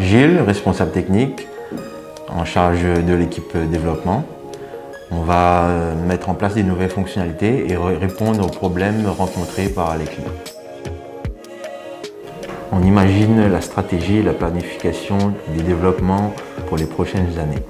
Gilles, responsable technique, en charge de l'équipe développement. On va euh, mettre en place des nouvelles fonctionnalités et répondre aux problèmes rencontrés par les clients. On imagine la stratégie et la planification des développements pour les prochaines années.